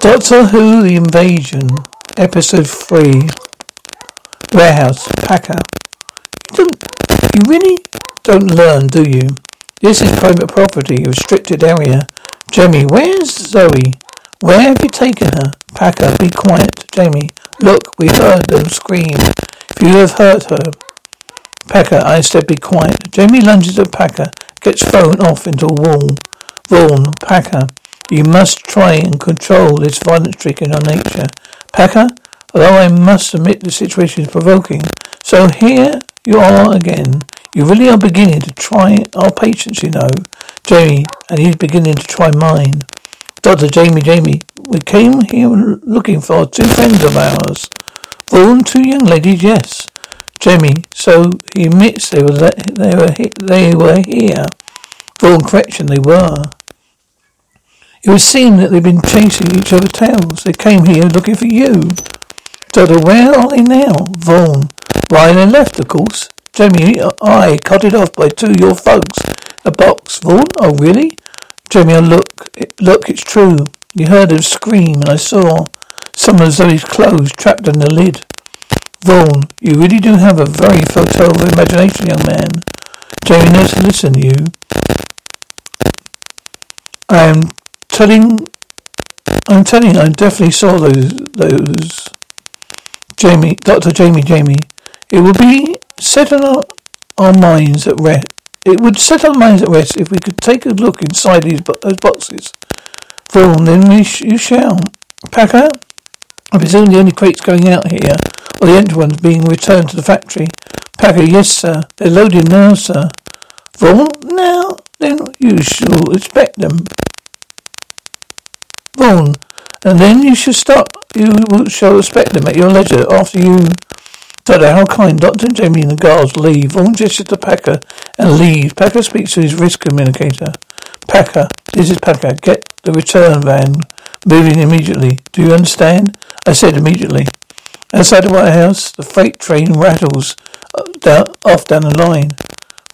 Doctor Who The Invasion, Episode 3. Warehouse, Packer. You you really don't learn, do you? This is private property, a restricted area. Jamie, where's Zoe? Where have you taken her? Packer, be quiet. Jamie, look, we heard them scream. If you have hurt her. Packer, I said be quiet. Jamie lunges at Packer, gets thrown off into a wall. Vaughan, Packer, you must try and control this violent streak in your nature. Packer, although I must admit the situation is provoking, so here you are again. You really are beginning to try our patience, you know. Jamie, and he's beginning to try mine. Dr. Jamie, Jamie, we came here looking for two friends of ours. Vaughan, two young ladies, yes. Jamie, so he admits they were they were they were here. Vaughan, correction, they were. It would seem that they've been chasing each other's tails. They came here looking for you. Doctor, where are they now? Vaughan. Right and left, of course. Jamie, I cut it off by two of your thugs. A box. Vaughan? Oh, really? Jamie, look. It, look, it's true. You heard them scream and I saw some of Zoe's clothes trapped in the lid. Vaughan, you really do have a very fertile imagination, young man. Jamie, listen, you. I am telling, I'm telling you, I definitely saw those, those, Jamie, Dr. Jamie, Jamie. It would be set on our, our minds at rest. It would set our minds at rest if we could take a look inside these those boxes. Vaughan, then we sh- you shall. Packer, I presume the only crates going out here, or the empty ones being returned to the factory. Packer, yes, sir. They're loading now, sir. Vaughan, now, then you shall expect them. And then you should stop. You shall expect them at your leisure after you. Doctor, how kind. Doctor Jamie and the guards leave. Vaughan gestures to Packer and leave. Packer speaks to his wrist communicator. Packer, this is Packer. Get the return van moving immediately. Do you understand? I said immediately. Outside the White House, the freight train rattles uh, down, off down the line.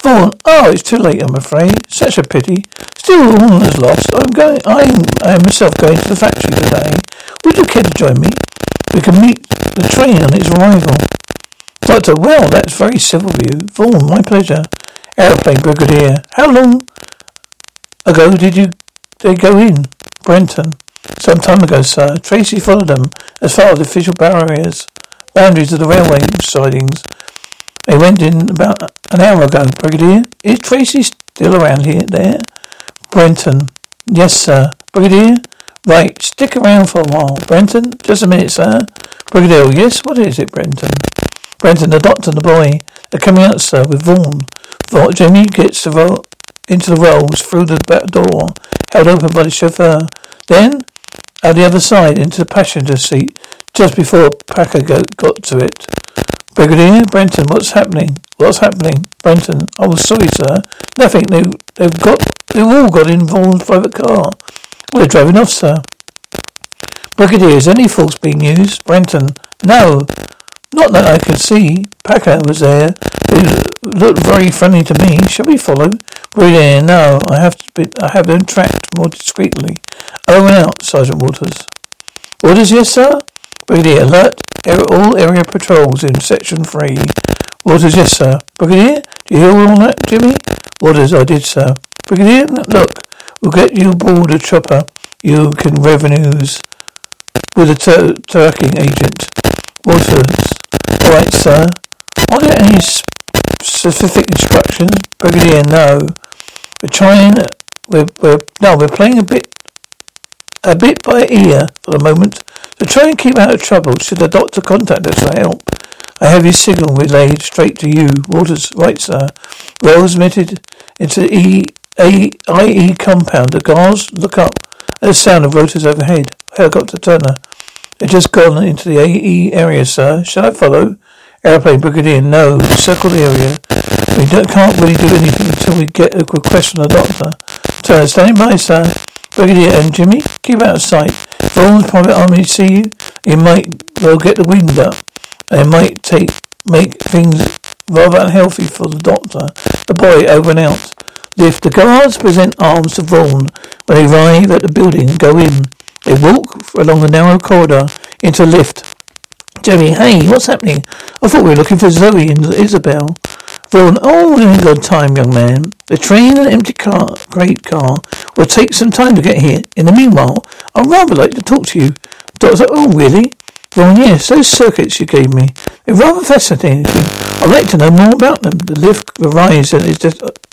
Vaughan, oh, it's too late, I'm afraid. Such a pity. Still, all is lost. I'm going. I'm, I am myself going to the factory today. Would you care to join me? We can meet the train on its arrival. Doctor, well, that's very civil of you. Vaughan, my pleasure. Aeroplane Brigadier. How long ago did you they go in? Benton. Some time ago, sir. Tracy followed them as far as the official barriers, boundaries of the railway sidings. They went in about an hour ago, Brigadier. Is Tracy still around here, there? Benton. Yes, sir. Brigadier? Right, stick around for a while. Benton? Just a minute, sir. Brigadier, oh, yes, what is it, Benton? Benton, the doctor and the boy. They're coming out, sir, with Vaughan. Thought Jimmy gets the ro- into the rolls through the back door, held open by the chauffeur. Then, out the other side, into the passenger seat, just before Packer got, got to it. Brigadier Benton, what's happening? What's happening? Benton, oh, sorry, sir. Nothing. They, they've got, they've all got involved in private car. They're driving off, sir. Brigadier, is any force being used? Benton, no. Not that I can see. Packer was there. He looked very friendly to me. Shall we follow? Brigadier, no. I have to be, I have them tracked more discreetly. Over and out, Sergeant Walters. Orders, yes, sir? Brigadier, alert all area patrols in section three. Walters, yes, sir. Brigadier, do you hear all that, Jimmy? Walters, I did, sir. Brigadier, look, we'll get you aboard a chopper. You can revenues with a tracking agent. Walters, all right, sir. Are there any specific instructions? Brigadier, no. We're trying. We're, we're no, we're playing a bit, a bit by ear for the moment. To try and keep out of trouble, should the doctor contact us for help, I have his signal relayed straight to you. Walters, right, sir. Wells emitted into E A I E compound. The guards look up at the sound of rotors overhead. Helicopter Turner. They've just gone into the AE area, sir. Shall I follow? Airplane Brigadier, no. Circle the area. We can't really do anything until we get a request from the doctor. Turner, standing by, sir. Brigadier and Jimmy, keep out of sight. If all the private army see you, it might well get the wind up. It might take make things rather unhealthy for the doctor. The boy over and out. If the guards present arms to Vaughan when they arrive at the building go in, They walk along the narrow corridor into a lift. Jerry, hey, what's happening? I thought we were looking for Zoe and Isabel. Vaughan, oh, in good time, young man. The train and empty car, great car, will take some time to get here. In the meanwhile, I'd rather like to talk to you. Doctor, oh, really? Vaughan, yes, those circuits you gave me. They're rather fascinating. I'd like to know more about them. The lift arrives at its,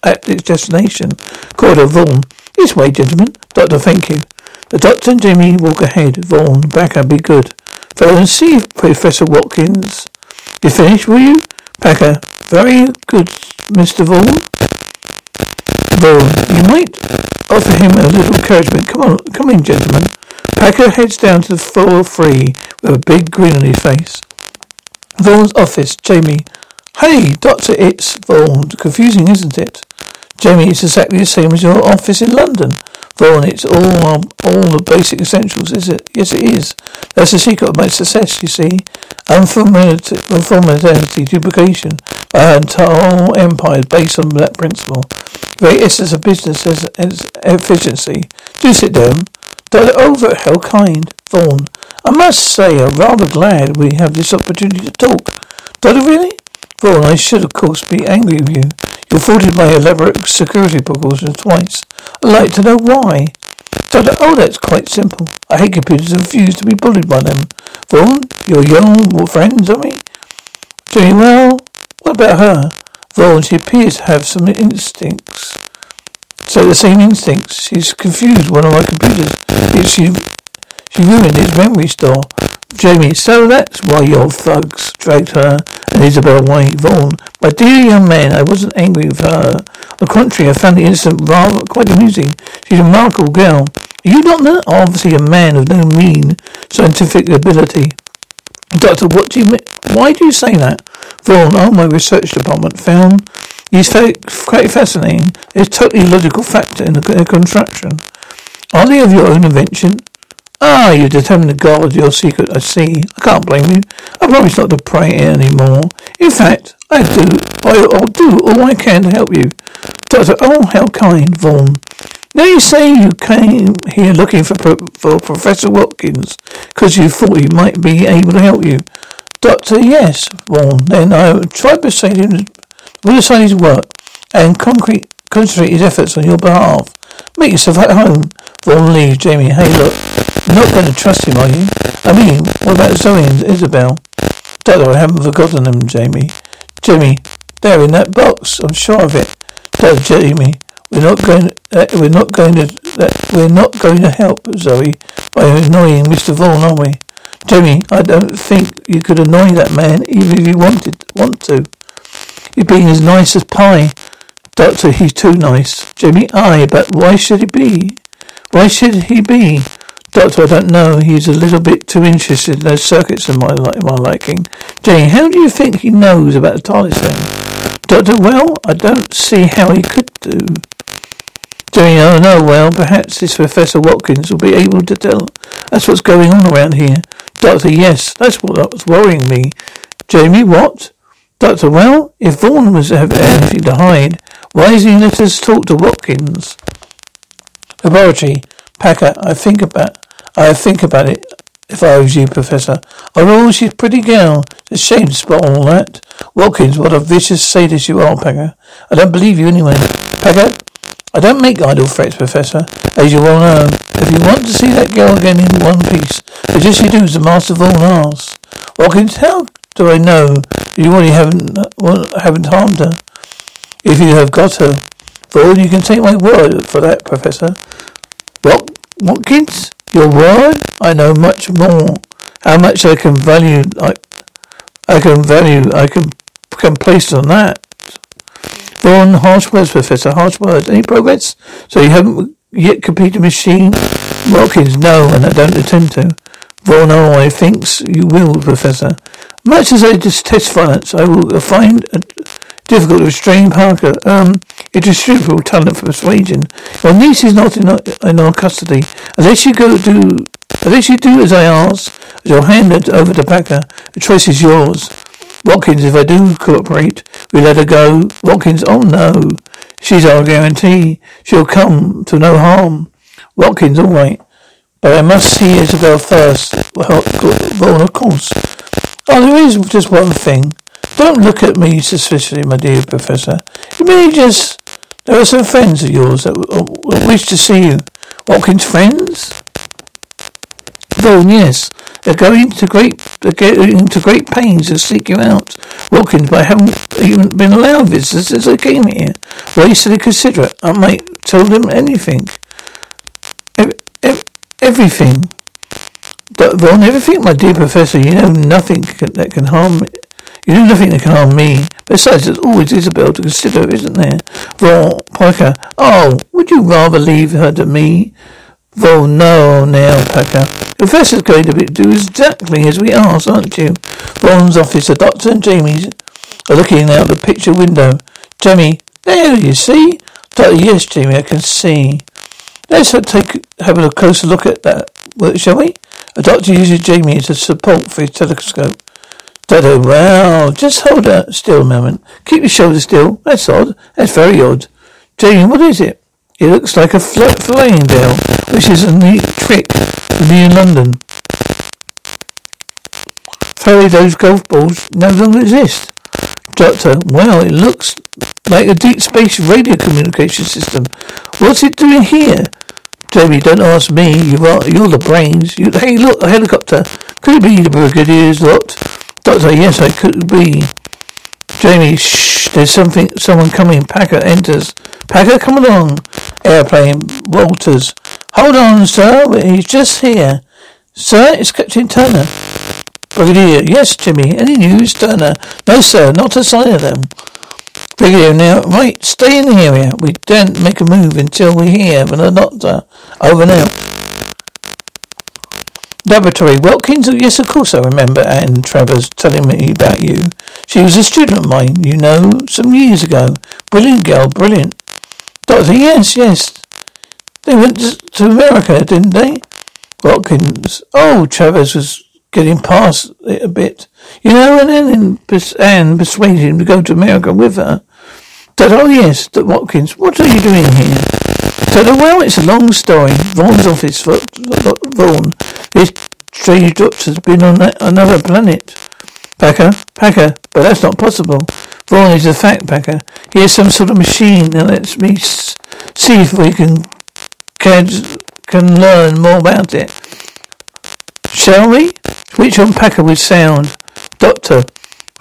at its destination. Corridor Vaughan. This way, gentlemen. Doctor, thank you. The doctor and Jimmy walk ahead. Vaughan, Packer, be good. Follow and see Professor Watkins. You finished, will you? Packer, very good, Mr. Vaughan. Vaughan, you might offer him a little encouragement. Come on, come in, gentlemen. Packer heads down to the floor three with a big grin on his face. Vaughan's office, Jamie. Hey, Doctor, it's Vaughan. Confusing, isn't it? Jamie, it's exactly the same as your office in London. Vaughan, it's all um, all the basic essentials, is it? Yes, it is. That's the secret of my success, you see. Unformality duplication. My entire empire is based on that principle. The essence of business is, is efficiency. Do sit down. Dr. Over, how kind. Vaughan, I must say I'm rather glad we have this opportunity to talk. Doctor, really? Vaughan, I should of course be angry with you. You faulted my elaborate security precautions twice. I'd like to know why. Oh, that's quite simple. I hate computers and refuse to be bullied by them. Vaughan, your young friends, are we? Jimmy, well, what about her? Vaughan, she appears to have some instincts. So the same instincts. She's confused one of my computers. She, she ruined his memory store. Jamie, so that's why your thugs dragged her and Isabel away. Vaughan, my dear young man, I wasn't angry with her. On the contrary, I found the incident rather quite amusing. She's a remarkable girl. Are you not know? obviously a man of no mean scientific ability? Doctor, what do you mean? Why do you say that? Vaughan, oh, my research department found He's quite fascinating. There's totally logical factor in the construction. Are they of your own invention? Ah, you're determined to guard your secret, I see. I can't blame you. I promise not to pray it anymore. In fact, I do, I'll do all I can to help you. Doctor, oh, how kind, Vaughan. Now you say you came here looking for for Professor Watkins because you thought he might be able to help you. Doctor, yes, Vaughan. Then I tried persuading him to aside his work and concrete concentrate his efforts on your behalf. Make yourself at home. Vaughan leave Jamie. Hey, look, you're not going to trust him, are you? I mean, what about Zoe and Isabel? Doctor, I haven't forgotten them, Jamie. Jamie, they're in that box. I'm sure of it. Doctor, Jamie, we're not going. Uh, we're not going to. Uh, we're not going to help Zoe by annoying Mr. Vaughan, are we? Jamie, I don't think you could annoy that man, even if you wanted want to. You're being as nice as pie. Doctor, he's too nice. Jamie, aye, but why should he be? Why should he be? Doctor, I don't know. He's a little bit too interested in those circuits of my, my liking. Jane, how do you think he knows about the TARDIS thing? Doctor, well, I don't see how he could do. Jane, oh no, well, perhaps this Professor Watkins will be able to tell That's what's going on around here. Doctor, yes, that's what was worrying me. Jamie, what? Doctor, well, if Vaughan was have anything to hide, why is he let us talk to Watkins? Laboratory, Packer, I think about, I think about it. If I was you, Professor. Oh, she's a pretty girl. It's a shame to spot all that. Watkins, what a vicious sadist you are, Packer. I don't believe you anyway. Packer, I don't make idle threats, Professor, as you well know. If you want to see that girl again in one piece, suggest you do as the Master of all asks. Watkins, how do I know you already haven't haven't harmed her? If you have got her, Vaughan, you can take my word for that, Professor. What, Watkins? Your word? I know much more. How much I can value, I, I can value, I can, can place on that. Vaughan, harsh words, Professor, harsh words. Any progress? So you haven't yet completed machine? Watkins, no, and I don't intend to. Oh, I thinks you will, Professor. Much as I detest violence, I will find it difficult to restrain Packer. Um, irretrievable talent for persuasion. Your niece is not in our, in our custody. Unless you go do, unless you do as I ask, as you'll hand it over to Packer. The choice is yours. Watkins, if I do cooperate, we let her go. Watkins, oh no. She's our guarantee. She'll come to no harm. Watkins, all right. But I must see Isabel first. Well, well, of course. Oh, there is just one thing. Don't look at me suspiciously, my dear Professor. You may just... There are some friends of yours that wish to see you. Watkins' friends? Vaughan, yes. They're going to great, they're going to great pains to seek you out, Watkins, but I haven't even been allowed visitors since I came here. Well, you said consider it. I might tell them anything. Every, every, everything. Vaughan, everything, my dear professor. You know nothing that can harm me. You know nothing that can harm me. Besides, there's always Isabel to consider, isn't there? Vaughan, Packer. Oh, would you rather leave her to me? Oh no, now, Packer. Professor's going to be, do exactly as we asked, aren't you? Vaughan's office, the doctor and Jamie are looking out the picture window. Jamie, there, you see? Doctor, yes, Jamie, I can see. Let's take have a closer look at that, shall we? The doctor uses Jamie as a support for his telescope. Doctor, uh, well, just hold it still a moment. Keep your shoulders still. That's odd. That's very odd. Jamie, what is it? It looks like a flying bell, which is a neat trick for me in London. Sorry, those golf balls no longer exist. Doctor, well, it looks like a deep space radio communication system. What's it doing here? Jamie, don't ask me. You are, you're the brains. You, hey, look, a helicopter. Could it be the Brigadier's lot? Doctor, yes, I could be. Jamie, shh, there's something, someone coming. Packer enters. Packer, come along. Airplane, Walters. Hold on, sir, he's just here. Sir, it's Captain Turner. Brigadier, yes, Jimmy. Any news, Turner? No, sir, not a sign of them. Brigadier, now, right, stay in the area. We don't make a move until we hear from the doctor. Over now. Laboratory. Watkins, oh, yes, of course I remember Anne Travers telling me about you. She was a student of mine, you know, some years ago. Brilliant girl, brilliant. Doctor, yes, yes. They went to America, didn't they? Watkins. Oh, Travers was getting past it a bit. You know, and then Anne persuaded him to go to America with her. Doctor, oh yes, Watkins, what are you doing here? Doctor, well, it's a long story. Vaughan's office, Vaughan. This strange doctor's been on another planet. Packer, Packer, but that's not possible. Vaughan is a fact, Packer. He has some sort of machine that lets me see if we can, can can learn more about it. Shall we? Switch on Packer with sound. Doctor.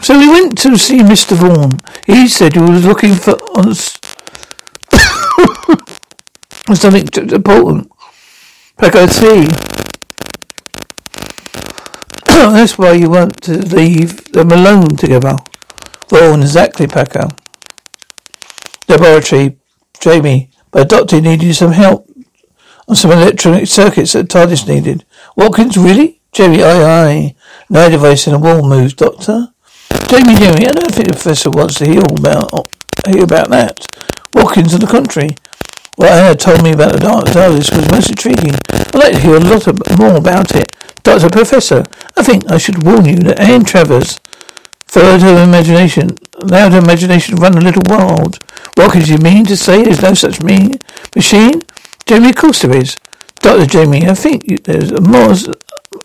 So we went to see Mr. Vaughan. He said he was looking for us something important. Packer, see. That's why you want to leave them alone together. Well, exactly, Packer. Laboratory, Jamie. But Doctor needed some help on some electronic circuits that TARDIS needed. Watkins, really? Jamie, aye, aye. No device in the wall moves, Doctor. Jamie, Jamie, I don't think the Professor wants to hear about hear about that. Watkins, on the contrary. What Anna told me about the TARDIS was most intriguing. I'd like to hear a lot of, more about it. Doctor Professor, I think I should warn you that Anne Travers followed her imagination, allowed her imagination to run a little wild. What could you mean to say there's no such mean machine? Jamie, of course there is. Dr. Jamie, I think there's more,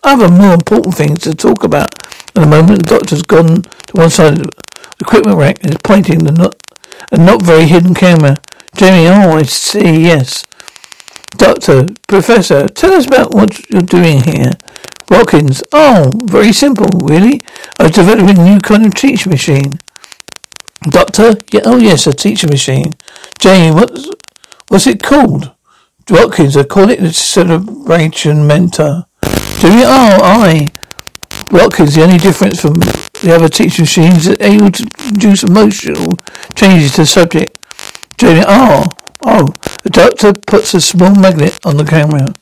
other more important things to talk about. At the moment, the doctor's gone to one side of the equipment rack and is pointing the not, a not very hidden camera. Jamie, oh, I see, yes. Doctor, Professor, tell us about what you're doing here. Watkins, oh, very simple, really. I was developing a new kind of teaching machine. Doctor, yeah, oh yes, a teaching machine. Jamie, what's, what's it called? Watkins, I call it the cerebration mentor. Jamie, oh, I. Watkins, the only difference from the other teaching machines is able to induce emotional changes to the subject. Jamie, oh, Oh, the doctor puts a small magnet on the camera.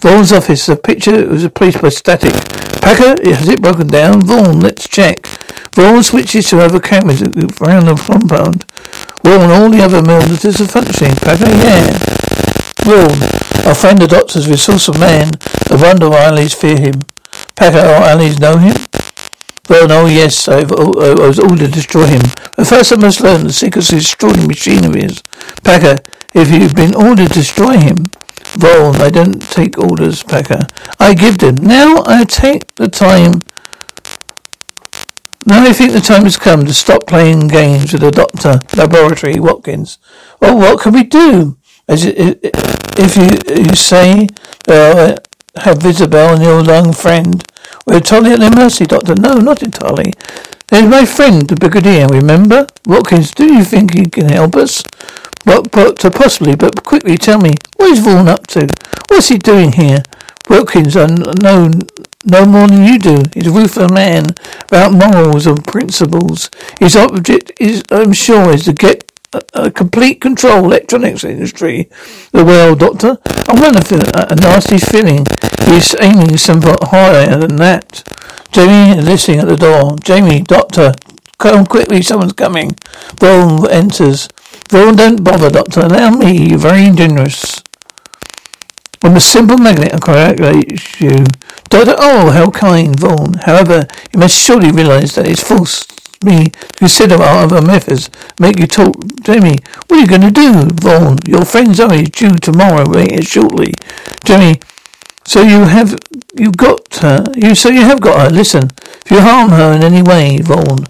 Vaughan's office. The picture was replaced by static. Packer, has it broken down? Vaughan, let's check. Vaughan switches to other cameras around the compound. Vaughan, all the other monitors are functioning. Packer, yeah. Vaughan, I'll find the doctor's resourceful man. I wonder why allies fear him. Packer, oh, our allies know him? Well, oh yes, I've, I was ordered to destroy him. But first I must learn the secrets of his extraordinary machinery. Packer, if you've been ordered to destroy him, Vaughan, I don't take orders, Packer. I give them. Now I take the time. Now I think the time has come to stop playing games with the doctor, laboratory, Watkins. Well, what can we do? As if you you say, uh, have Isabel and your young friend. We're entirely at their mercy, Doctor. No, not entirely. There's my friend, the Brigadier, remember? Watkins, do you think he can help us? But, but possibly, but quickly tell me, what is Vaughan up to? What's he doing here? Watkins, I know no more than you do. He's a ruthless man about morals and principles. His object is, I'm sure, is to get a, a complete control electronics industry. The world, Doctor. I'm running a, a nasty feeling. He's aiming somewhat higher than that. Jamie is listening at the door. Jamie, Doctor, come quickly, someone's coming. Vaughan enters. Vaughan, don't bother, Doctor. Allow me, you're very generous. I'm a simple magnet, I congratulate you. Doctor, oh, how kind, Vaughan. However, you must surely realize that it's false me to consider our other methods. Make you talk. Jamie, what are you going to do, Vaughan? Your friend Zoe due tomorrow, wait shortly. Jamie, so you have you got her. You so you have got her. Listen, if you harm her in any way, Vaughan,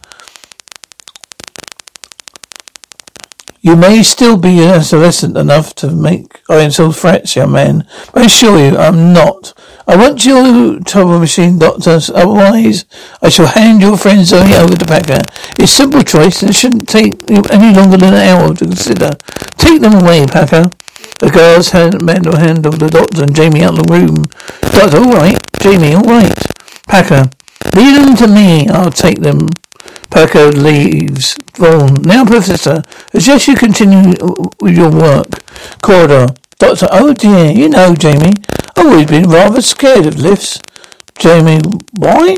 you may still be adolescent enough to make Ironsill threats, young man. But I assure you, I'm not. I want you turbo machine doctors, otherwise I shall hand your friend Zoe over to Packer. It's a simple choice and it shouldn't take you any longer than an hour to consider. Take them away, Packer. The girls had handle handle the doctor and Jamie out of the room. Doctor, all right. Jamie, all right. Packer, leave them to me. I'll take them. Packer leaves. Vaughan. Now, Professor, I suggest you continue with your work. Corridor. Doctor, oh dear, you know, Jamie, I've always been rather scared of lifts. Jamie, why?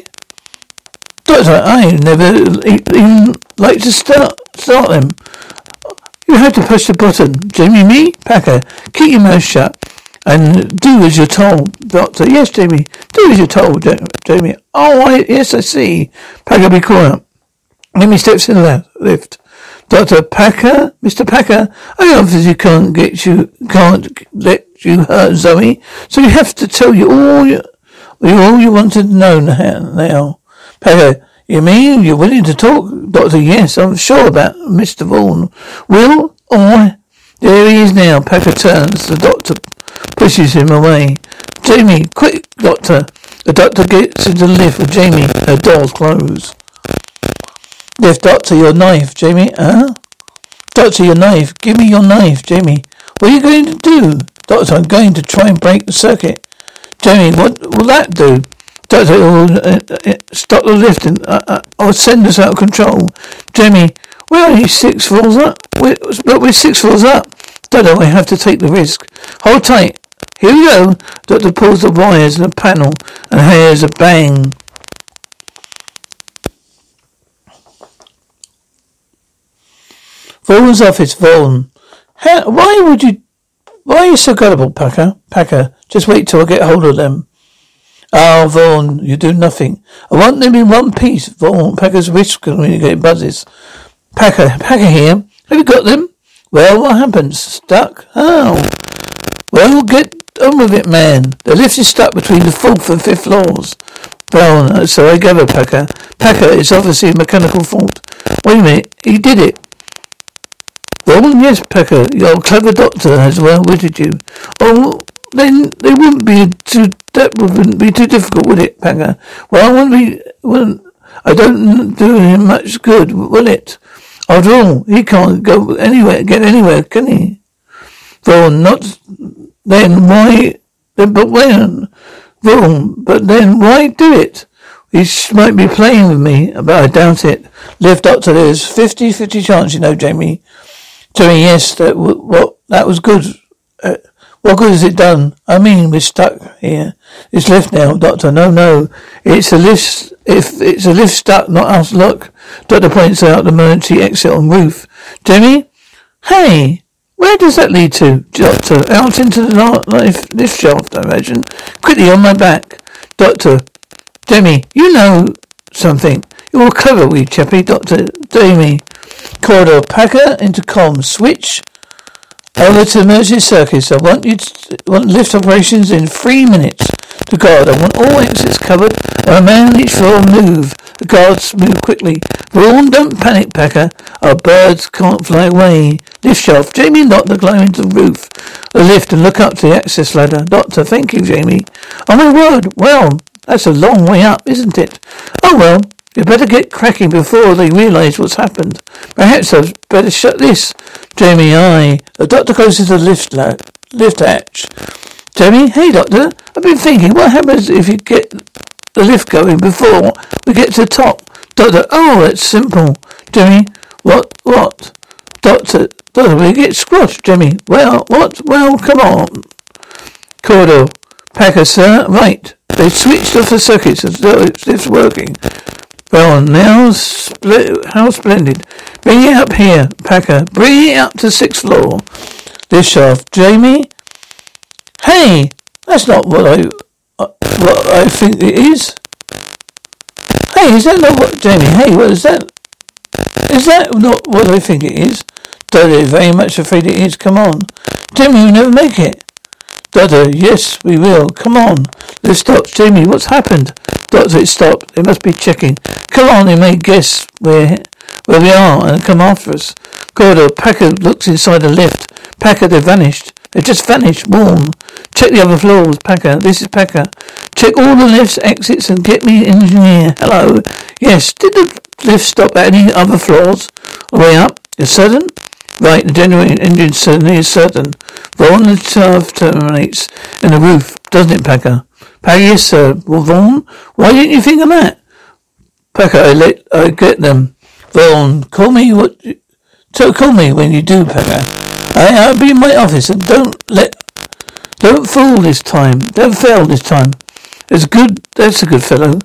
Doctor, I never even like to start start them. You have to push the button. Jamie, me? Packer, keep your mouth shut and do as you're told. Doctor, yes, Jamie, do as you're told, Jamie. Oh, I, yes, I see. Packer, be quiet. Me steps in the lift. Doctor Packer, Mr. Packer, I obviously can't get you, can't let you hurt Zoe, so you have to tell you all you, all you want to know now. Packer, you mean you're willing to talk? Doctor, yes, I'm sure about Mr. Vaughan. Will or there he is now. Packer turns. The doctor pushes him away. Jamie, quick, doctor. The doctor gets into the lift with Jamie. Her doors close. Lift, doctor, your knife. Jamie, huh? Doctor, your knife. Give me your knife, Jamie. What are you going to do? Doctor, I'm going to try and break the circuit. Jamie, what will that do? Doctor, uh, uh, stop the lift and uh, uh, I'll send us out of control. Jamie, we're only six floors up. We're, but we're six floors up. Doctor, I have to take the risk. Hold tight. Here we go. Doctor pulls the wires in the panel and hears a bang. Vaughan's office, Vaughan. How, why would you, why are you so gullible, Packer? Packer, just wait till I get hold of them. Oh, Vaughan, you do nothing. I want them in one piece. Vaughan, Packer's you get buzzes. Packer, Packer here. Have you got them? Well, what happens? Stuck? Oh. Well, get on with it, man. The lift is stuck between the fourth and fifth floors. Well, so I gather, Packer. Packer, it's obviously a mechanical fault. Wait a minute, he did it. Well, yes, Pecker, your clever doctor has well witted you. Oh, then they wouldn't be too. That wouldn't be too difficult, would it, Packer? Well, I won't be. Well, I don't do him much good, will it? After all, he can't go anywhere, get anywhere, can he? Though not. Then why? Then, but when? Wrong. But then why do it? He might be playing with me, but I doubt it. Live, Doctor. There's 50-50 chance, you know, Jamie. Jamie, yes, that what that was good. Uh, what good has it done? I mean, we're stuck here. It's lift now, Doctor. No, no. It's a lift. If it's a lift stuck, not us. Look. Doctor points out the emergency exit on roof. Jimmy? Hey! Where does that lead to, Doctor? Out into the lift, lift shaft, I imagine. Quickly, on my back. Doctor. Jamie, you know something. You're clever, wee chappie. Doctor Jamie. Corridor. Packer. Intercom. Switch. Over to Emergency circuits. I want you to, want lift operations in three minutes. To guard, I want all exits covered. And a man on each floor move. The guards move quickly. Vaughan, don't panic, Packer. Our birds can't fly away. Lift shaft. Jamie and the climb into the roof. The lift and look up to the access ladder. Doctor, thank you, Jamie. Oh my word. Well, that's a long way up, isn't it? Oh well. You better get cracking before they realise what's happened. Perhaps I'd better shut this. Jamie, I. The doctor closes the lift, la- lift hatch. Jamie, hey doctor, I've been thinking, what happens if you get the lift going before we get to the top? Doctor, oh, that's simple. Jimmy, what, what? Doctor, doctor, we get squashed, Jimmy. Well, what? Well, come on. Corridor. Packer, sir. Right. They switched off the circuits as though it's working. Well, now split, how splendid. Bring it up here, Packer. Bring it up to sixth floor. This shaft. Jamie? Hey, that's not what I, uh, what I think it is. Hey, is that not what, Jamie? Hey, what is that? Is that not what I think it is? Dudley, very much afraid it is. Come on. Jamie, we'll never make it. Doctor, yes, we will. Come on. Let's stop. Jamie, what's happened? Doctor, it stopped. They must be checking. Come on, they may guess where where we are and come after us. Corridor, Packer looks inside the lift. Packer, they've vanished. They've just vanished. Warm. Check the other floors, Packer. This is Packer. Check all the lifts, exits, and get me engineer. Hello. Yes. Did the lift stop at any other floors? All the way up? You're certain? Right, the generator engine certainly is certain. Vaughan the turf terminates in the roof, doesn't it, Packer? Yes, sir. Well, Vaughan, why didn't you think of that? Packer, I let I get them. Vaughan, call me what so call me when you do, Packer. I, I'll be in my office and don't let don't fool this time. Don't fail this time. It's good that's a good fellow.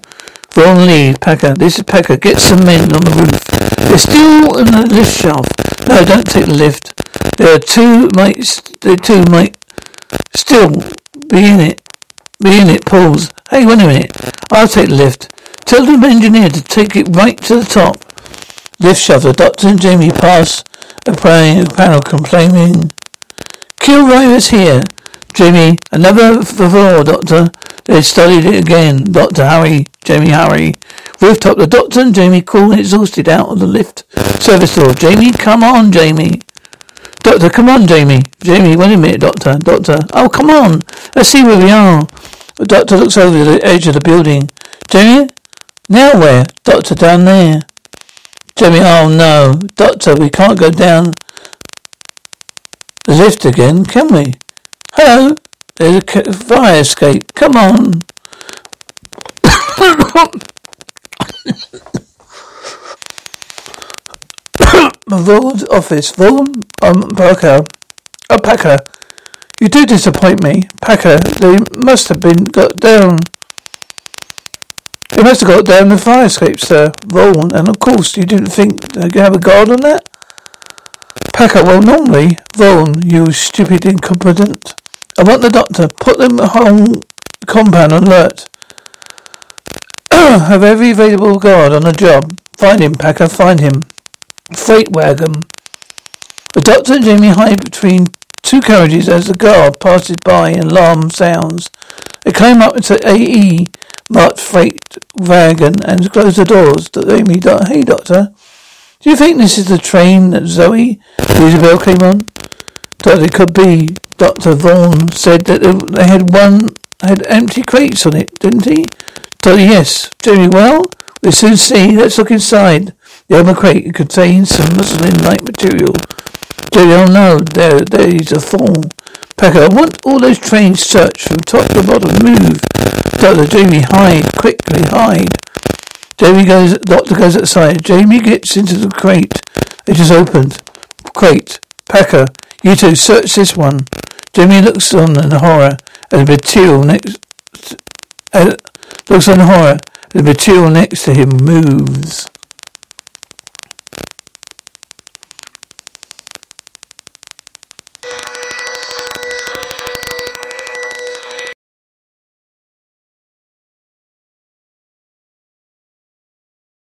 Wrong Lee, Packer. This is Packer. Get some men on the roof. They're still in the lift shaft. No, don't take the lift. There are two might. There two might still be in it. In it. Pause. Hey, wait a minute. I'll take the lift. Tell the engineer to take it right to the top. Lift. The doctor and Jamie pass a panel complaining. Kill Rivers here. Jamie, another floor, Doctor. They studied it again. Doctor Harry, Jamie Harry. Rooftop, the doctor and Jamie and exhausted out of the lift. Service door. Jamie, come on, Jamie. Doctor, come on, Jamie. Jamie, wait a minute, Doctor. Doctor. Oh, come on. Let's see where we are. The doctor looks over the edge of the building. Jamie? Now where? Doctor, down there. Jamie, oh no. Doctor, we can't go down the lift again, can we? Hello? There's a fire escape. Come on. Vaughan's office. Vaughan, um, Packer. Oh, Packer. You do disappoint me. Packer, they must have been got down. They must have got down the fire escape, sir. Vaughan, and of course you didn't think they'd have a guard on that? Packer, well normally, Vaughan, you stupid incompetent. I want the doctor. Put them whole compound alert. Have every available guard on the job. Find him, Packer. Find him. Freight wagon. The doctor and Jamie hide between two carriages as the guard passes by and alarm sounds. They climb up into AE marked freight wagon and close the doors. Jamie, hey doctor. Do you think this is the train that Zoe Isabel came on? Doctor, it could be. Dr. Vaughan said that they had one, had empty crates on it, didn't he? Doctor, yes. Jamie, well, we'll soon see. Let's look inside. The other crate contains some muslin-like material. Jamie, oh no, there, there's a fall. Packer, I want all those trains searched from top to bottom. Move. Doctor, Jamie, hide. Quickly, hide. Jamie goes, doctor goes outside. Jamie gets into the crate. It just opened. Crate. Packer, you two search this one. Jamie looks on in horror at the material next. Uh, looks on horror. The material next to him moves.